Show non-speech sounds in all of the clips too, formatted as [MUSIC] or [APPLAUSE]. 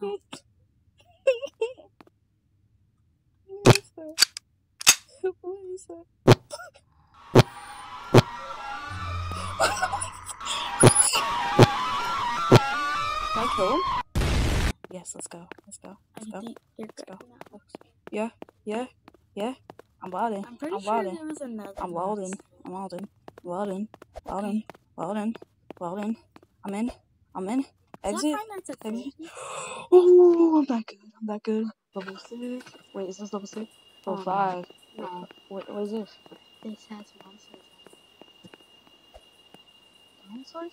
What is? Can I him? Yes, let's go. Let's go. Let's go. Let's go. Yeah, yeah, yeah. I'm wilding. I'm pretty I'm sure wilding. there was another. I'm wilding. I'm wilding. Wilding. Wilding. Wilding. Wilding. I'm in. I'm in. Exit. Exit. [GASPS] Ooh, I'm that good. I'm that good. Level six. Wait, is this level six? Level Oh, oh five. No, What, what is this? this has monsters. Dinosaurs?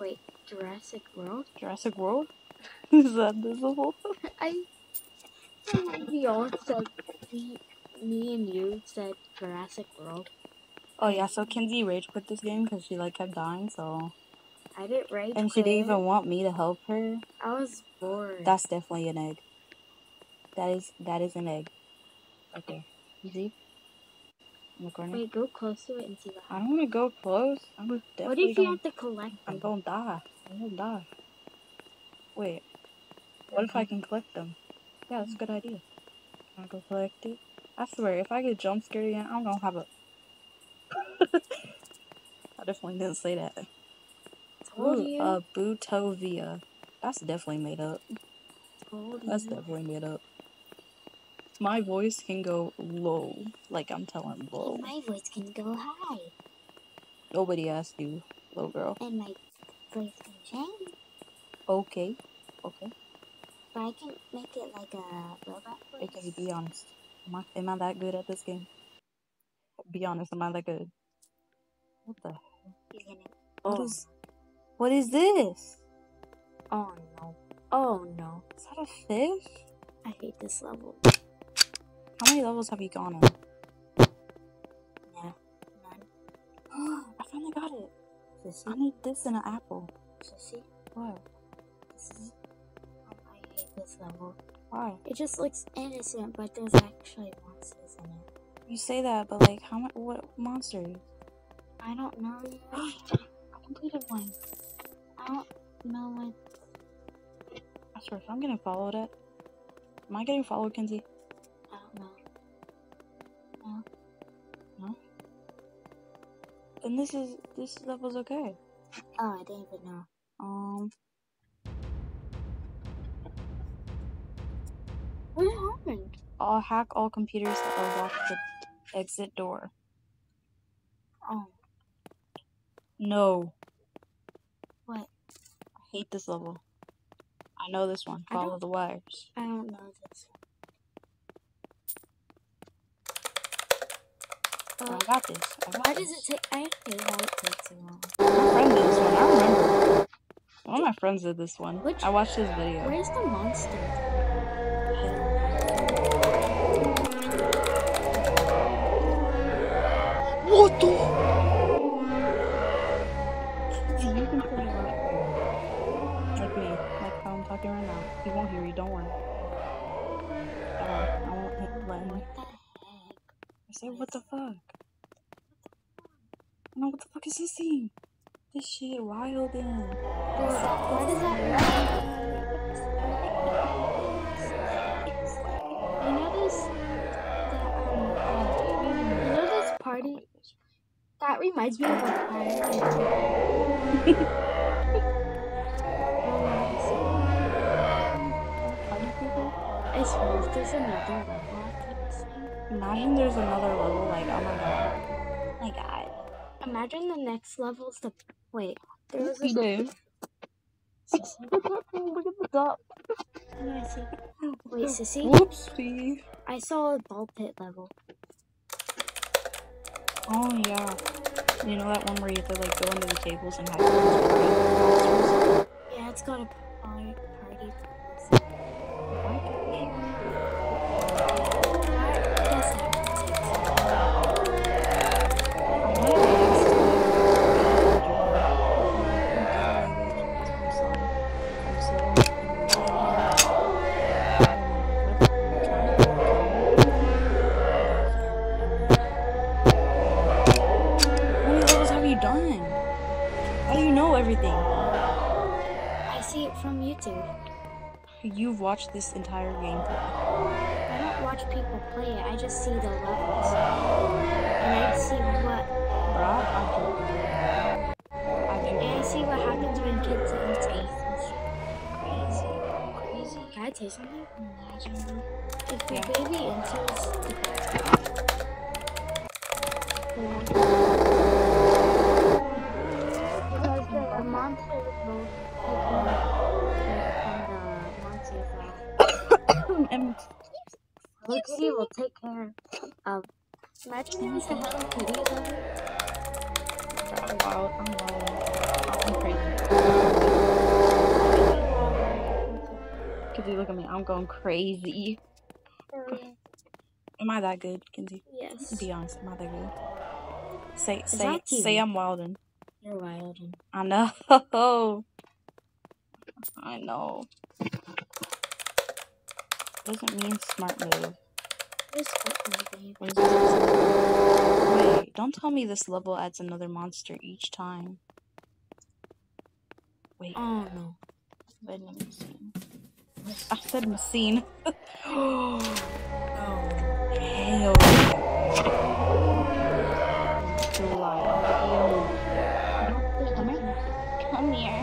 Wait, Jurassic World? Jurassic World? [LAUGHS] is that this level? [LAUGHS] I. We all said we, me and you said Jurassic World. Oh yeah, so Kinsey rage quit this game because she like kept dying. So I didn't rage. and she didn't even want me to help her. I was bored. That's definitely an egg. That is that is an egg. Okay, you see? In the corner. Wait, go close to it and see what I don't want to go close. I'm definitely. What if you gonna, have to collect I'm gonna die. I'm gonna die. Wait. What if I can collect them? Yeah, that's a good idea. Can I go collect it? I swear, if I get jump scared again, I'm gonna have a. I definitely didn't say that. Told Ooh, uh, Butovia. That's definitely made up. Told That's definitely made up. My voice can go low, like I'm telling low. And my voice can go high, Nobody asked you, little girl. and my voice can change. Okay, okay. But I can make it like a robot voice. Okay, be honest. Am I, am I that good at this game? Be honest, am I that good? What the? Gonna. Oh. is? What is this? Oh no. Oh no. Is that a fish? I hate this level. How many levels have you gone on? Yeah. None. [GASPS] I finally got it. Sissy. I need this and an apple. Sissy. What? This is. Oh, I hate this level. Why? It just looks innocent, but there's actually monsters in it. You say that, but like, how much? What monsters? I don't know. [GASPS] [GASPS] I completed one. Don't know what. I swear, if I'm getting followed at, am I getting followed, Kinsey? I don't know. Then this is this level's okay. Oh, I didn't even know. Um, What happened? I'll hack all computers that are locked the exit door. Oh, No, hate this level. I know this one. Follow the wires. I don't know this. But Uh, I got this. I got why does it take? I hate how it takes so long. My friend did this one. I remember. One of my friends did this one. Which- I watched his video. Where's the monster? He won't hear you. Don't worry. Don't worry. I won't let him. What the heck? I say, what the fuck? No, what the fuck is this thing? This shit wild in. Why does that? You know this? That, um, you know this party? That reminds me of a. Party [LAUGHS] Suppose there's another level this one. Oh Imagine there's another level, like, oh my god. Oh my god. Imagine the next level's the wait. There was He a did. [LAUGHS] Look at the dot. What I see? Wait, Sissy, Whoopsie. I saw a ball pit level. Oh yeah. You know that one where you have to like go under the tables and have monsters? Yeah, it's got a party. You've this entire gameplay. I don't watch people play it. I just see the levels, and I see what Bruh, I joke. I and I see what happens when kids aces. Crazy, crazy. Can I you something? Mm, Imagine if the Yeah. baby enters the and Hello Kitty will take care of. Imagine there was a Hello Kitty. I'm wild. I'm wild. I'm crazy. Kinsey, look at me. I'm going crazy. Am I that good, Kinsey? Yes. Be honest. Am I that good? Say Is say say I'm wildin'. You're wild. and- I know. [LAUGHS] I know. Doesn't mean smart move. This fucking babe. What does it say? Wait, don't tell me this level adds another monster each time. Wait, Oh no. I said machine. [LAUGHS] oh, hell yeah. Come here. Come here.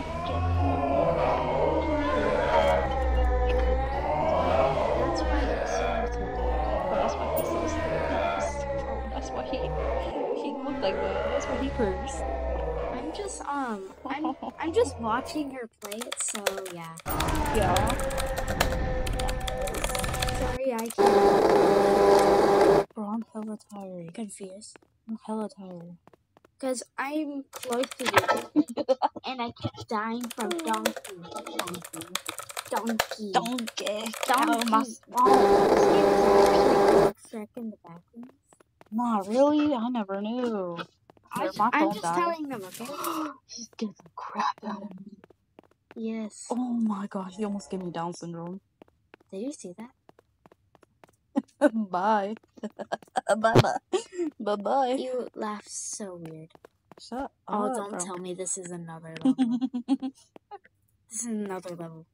I'm just watching her play it, so yeah. Yeah. Sorry I can't Bro, I'm hella tired. confused. I'm hella tired. Cause I'm close to you. [LAUGHS] and I keep dying from donkey. Donkey. Donkey. Donkey. out of my This swamp. game is actually Shrek in the background. Nah, really? I never knew. I, I'm just died. telling them, okay? [GASPS] He scared the crap out of me. Yes. Oh my gosh, he almost gave me Down syndrome. Did you see that? [LAUGHS] bye. [LAUGHS] bye bye. Bye bye. You laugh so weird. Shut Oh, up. don't bro. tell me this is another [LAUGHS] level. this is another level.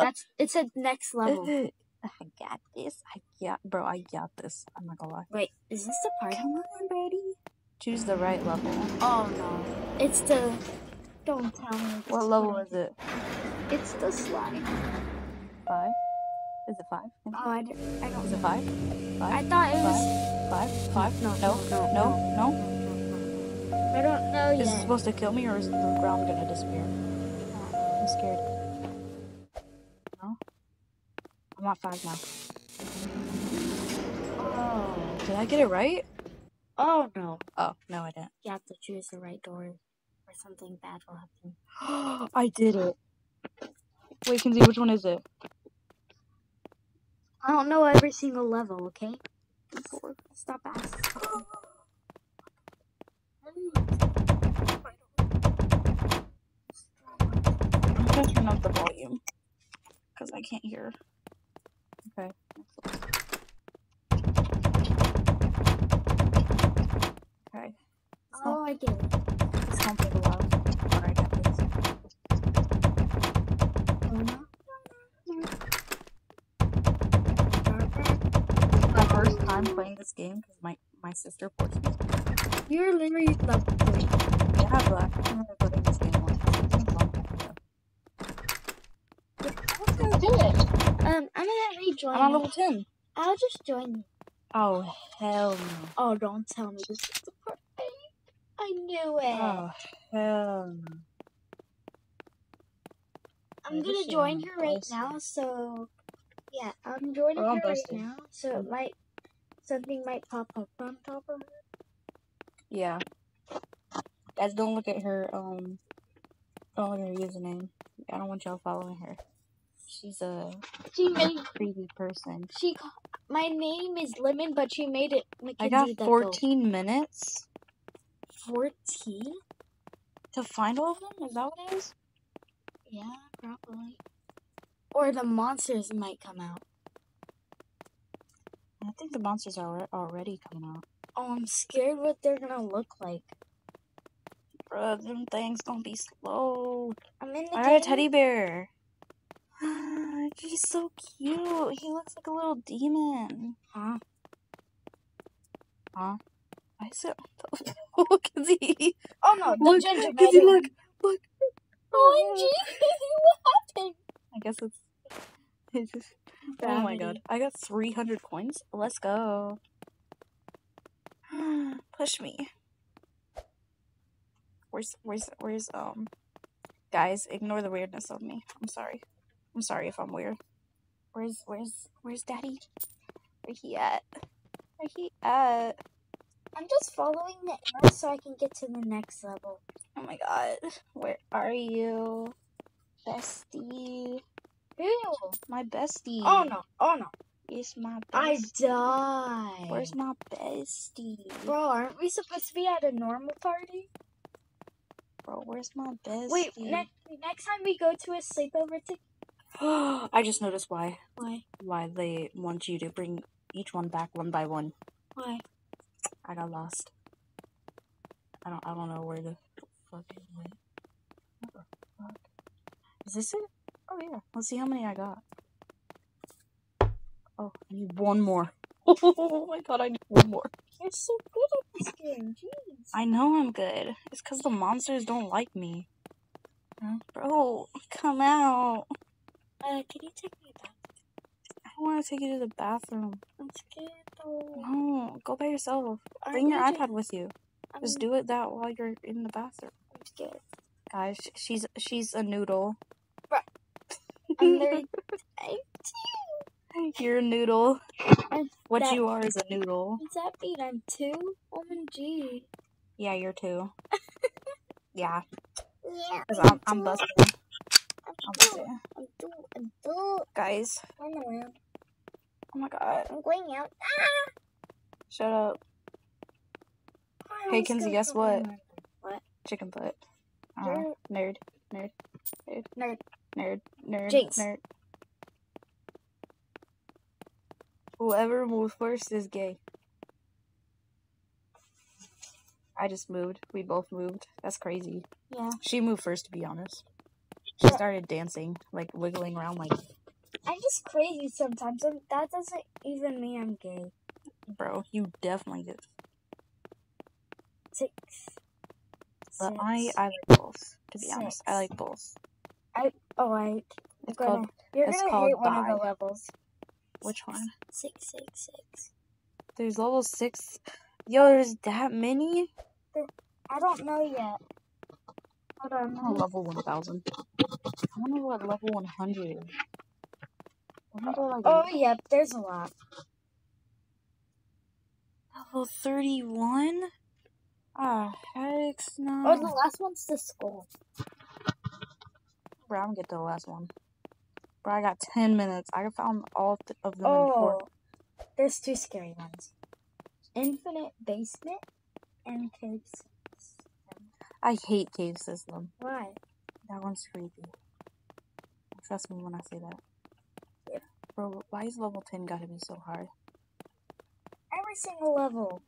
That's it said next level. I got this. I got, bro. I got this. I'm not gonna lie. Wait, is this the part? Come on, buddy. Choose the right level. Oh no. It's the don't tell me. What is level is it? It's the slide. Five? Is it five? Oh, I don't, I don't Is it know. five? I thought it was Five? Five? No, No? no, No? no, No? I don't know Is it supposed to kill me or is the ground gonna disappear? I'm scared. I'm at five now. Oh. Did I get it right? Oh no. Oh, no, I didn't. You have to choose the right door or something bad will happen. [GASPS] I did it. Wait, Kinsey, which one is it? I don't know every single level, okay? Stop asking. [GASPS] I'm gonna turn up the volume. Because I can't hear. Okay. Okay. It's not, Oh, I get it. it's take a while. Alright, I got this. It's my first time playing this game because my, my sister forced me. You're literally three. Yeah, but I've never played this game once. It's been a long time ago. Let's do it. Um, I'm. I'm on level 10. I'll just join you. Oh, hell no. Oh, don't tell me this is the part. I knew it. Oh, hell no. I'm gonna join her right now, so yeah, I'm joining Oh, her right now, so it might something might pop up on top of her. Yeah. Guys, don't look at her, um, don't look at her username. I don't want y'all following her. She's a She made creepy person. she. My name is Lemon, but she made it Mackenzie I got 14 minutes Fourteen? to find all of them? Is that what it is? Yeah, probably. Or the monsters might come out. I think the monsters are already coming out. Oh, I'm scared what they're gonna look like. Bruh, them things gonna be slow. I'm in the I got a teddy bear. He's so cute. He looks like a little demon. Huh? Huh? I said, [LAUGHS] look at he. Oh no, the Look. Kizzy, man. look, look. OMG, [LAUGHS] what happened? I guess it's. [LAUGHS] it's just, oh my god. I got 300 coins. Let's go. [GASPS] Push me. Where's, where's, where's, um. Guys, ignore the weirdness of me. I'm sorry. I'm sorry if I'm weird. Where's, where's, where's daddy? Where he at? Where he at? I'm just following the arrow so I can get to the next level. Oh my god. Where are you? Bestie. Ew. My bestie. Oh no, oh no. It's my bestie. I died. Where's my bestie? Bro, aren't we supposed to be at a normal party? Bro, where's my bestie? Wait, next next time we go to a sleepover to [GASPS] I just noticed why. why? Why they want you to bring each one back one by one. Why? I got lost. I don't I don't know where the fuck it went. What the fuck? Is this it? Oh yeah. Let's see how many I got. Oh, I need one more. [LAUGHS] Oh my god, I need one more. You're so good at this game, jeez. I know I'm good. It's because the monsters don't like me. Bro, come out. Uh, can you take me back? I don't want to take you to the bathroom. I'm scared though. No, go by yourself. Bring your iPad with you. I'm, Just do it that while you're in the bathroom. I'm scared. Guys, she's she's a noodle. [LAUGHS] I'm I'm you're a noodle. What that- you are is a noodle. What's that mean? I'm two? OMG. Yeah, you're two. [LAUGHS] yeah, Yeah. I'm, I'm busting. I'm I'm two. I'm two. I'm. Guys, around. oh my god. I'm going out. Ah! Shut up. Hey, Kinsey, guess what? around. What? Chicken butt. Uh, You're- nerd. Nerd. Nerd. Nerd. Nerd. Jinx. Nerd. Whoever moves first is gay. I just moved. We both moved. That's crazy. Yeah. She moved first, to be honest. She started dancing, like wiggling around, like, I'm just crazy sometimes, and that doesn't even mean I'm gay. bro, you definitely did. Six. But I, Six. I like both. To be honest, I Six. like both. Oh, I. It's gonna, called you're it's gonna called hate one of the levels. which one? Six, six, six. There's level six. Yo, there's that many. I don't know yet. Hold on. Oh, level one thousand. I wonder what level one hundred. I wonder like Oh, yep, there's a lot. level thirty-one. Ah, heck no. Oh, the last one's the skull. Bro, I'm gonna get to the last one. Bro, I got 10 minutes. I found all th- of them in Oh, four. there's two scary ones. Infinite basement and caves. I hate cave system. Why? That one's creepy. Trust me when I say that. Yeah. Bro, why is level 10 gotta be so hard? Every single level.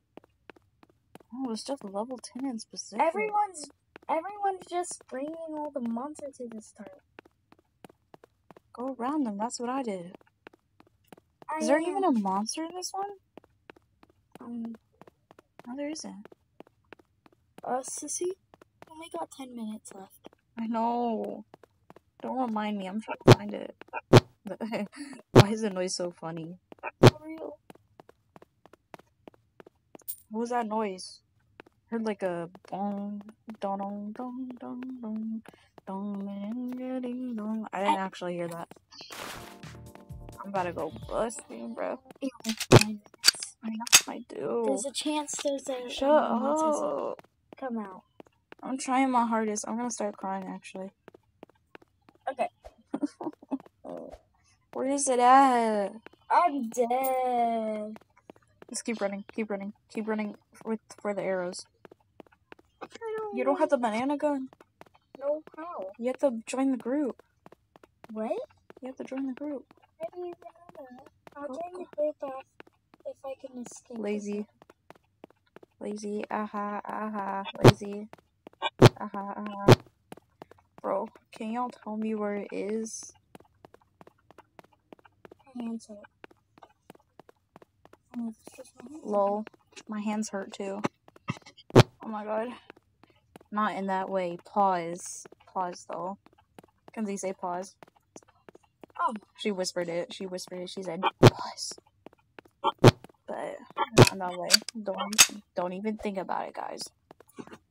Oh, it's just level 10 in specific. Everyone's everyone's just bringing all the monsters to the start. Go around them. That's what I did. I Is there am- even a monster in this one? um No, there isn't. uh sissy? Only got ten minutes left. I know. Don't remind me. I'm trying to find it. [LAUGHS] why is the noise so funny? For real. What was that noise? Heard like a bong, dong, dong, dong, dong, dong, dong, ding, dong. I didn't actually hear that. I'm about to go busting, bro. Yeah, nine minutes. I know I do. There's a chance there's a Shut um, up. come out. I'm trying my hardest. I'm gonna start crying actually. Okay. [LAUGHS] Where is it at? I'm dead. Just keep running. Keep running. Keep running with for the arrows. Don't You don't have the banana gun. No how. You have to join the group. What? You have to join the group. I didn't even know that. I'll Go- join the group off if I can escape. Lazy. Lazy. Aha. Aha. Lazy. Uh-huh, uh-huh. Bro, can y'all tell me where it is? Hands. Oh, my hands. Lol. My hands hurt too. Oh my god. Not in that way. Pause. Pause though. Can they say pause? Oh. She whispered it. She whispered it. She said pause. But not in that way. Don't don't even think about it, guys.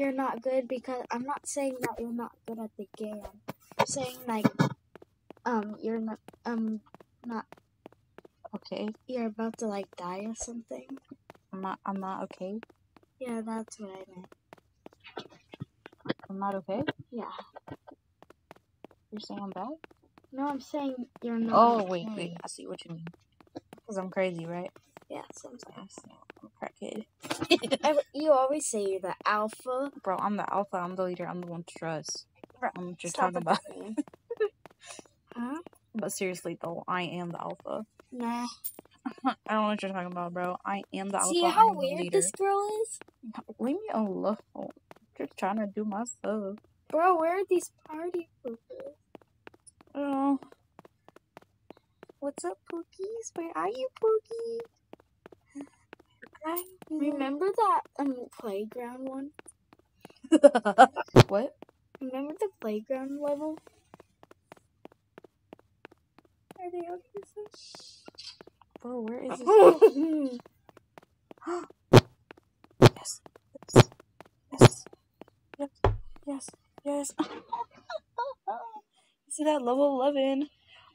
you're not good because I'm not saying that you're not good at the game. I'm saying like um you're not um not Okay, you're about to like die or something. I'm not. I'm not okay. Yeah, that's what I meant. I'm not okay. Yeah. You're saying I'm bad? No, I'm saying you're not. Oh wait, wait. I see what you mean. Cause I'm crazy, right? Yeah, sometimes. Yes, I'm crackhead. [LAUGHS] Ev- you always say you're the alpha. Bro, I'm the alpha. I'm the leader. I'm the one to trust. Bro, I'm just talking about. [LAUGHS] huh? But seriously though, I am the alpha. Nah. [LAUGHS] I don't know what you're talking about, bro. I am the alpha. See how weird this girl is? Leave me alone. Just trying to do my stuff. Bro, where are these party poopers? Oh. What's up, Pookies? Where are you, Pookie? Remember that um playground one? what? Remember the playground level? Are they on this Bro, where is this? [LAUGHS] yes. Yes. Yes. Yes. Yes. [LAUGHS] See that level 11?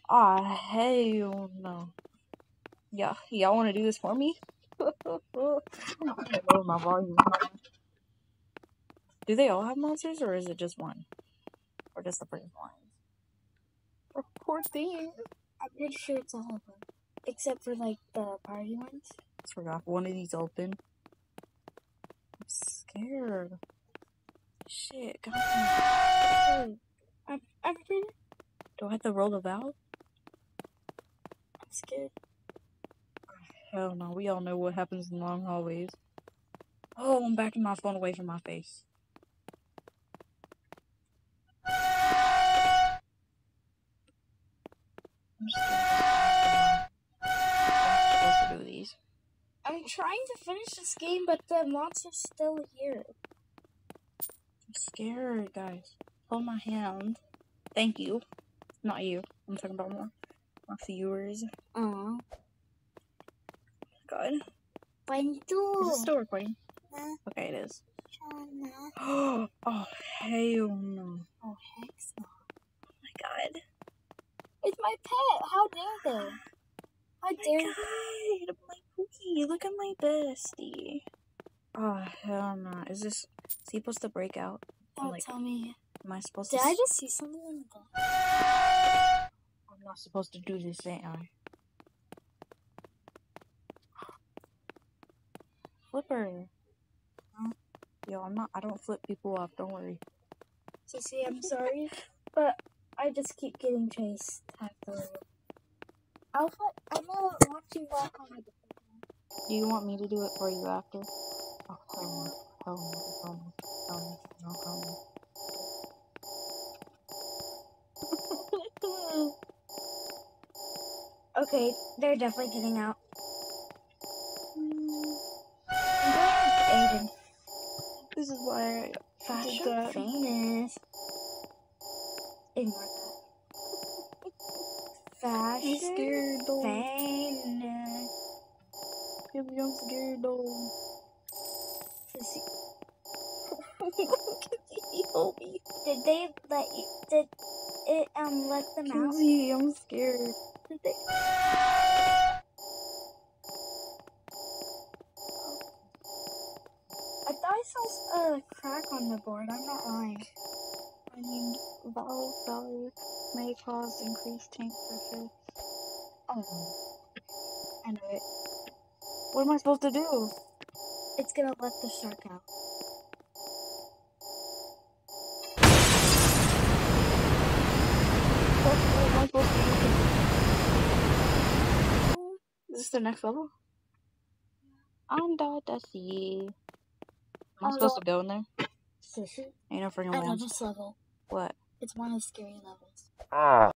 Ah, hell no. Yeah, y'all want to do this for me? Lower my volume. Do they all have monsters, or is it just one? Or just the first one? Oh, poor thing. I'm pretty sure it's all of them. Except for like the party ones. Let's forgot one of these open. I'm scared. Shit, God. I'm, I'm Do I have to roll the valve? I'm scared. Hell no, we all know what happens in long hallways. Oh, I'm backing my phone away from my face. I'm I'm supposed to do these. I'm trying to finish this game, but the monster's still here. I'm scared, guys. Hold my hand. Thank you. Not you. I'm talking about more. My viewers. Aw. God. Is Bantu. this still recording? Nah, Okay, it is. Shana. [GASPS] oh, hell no. Oh, heck no. Oh my god. It's my pet. How dare they? How Oh dare my god, my cookie. Look at my bestie. Oh, hell no. Is this. Is he supposed to break out? Don't like- tell me. Am I supposed Did to. I s- just see something in the glass? I'm not supposed to do this, ain't I? Flipper. Huh? Yo, I'm not. I don't flip people off. Don't worry. Sissy, I'm sorry, but I just keep getting chased after. I'll let, I'm gonna watch you walk on the Do you want me to do it for you after? Oh, hell no. Hell no. Hell no. Hell no. No, hell no. [LAUGHS] Okay, they're definitely getting out. Saw a crack on the board. I'm not lying. Warning, valve valve may cause increased tank pressure. Oh, I know it. What am I supposed to do? It's gonna let the shark out. What, what am I supposed to do? Is this the next level? The sea. Am I supposed to go in there? Sissy? Ain't no freaking I know way. this level. What? It's one of the scary levels. Ah.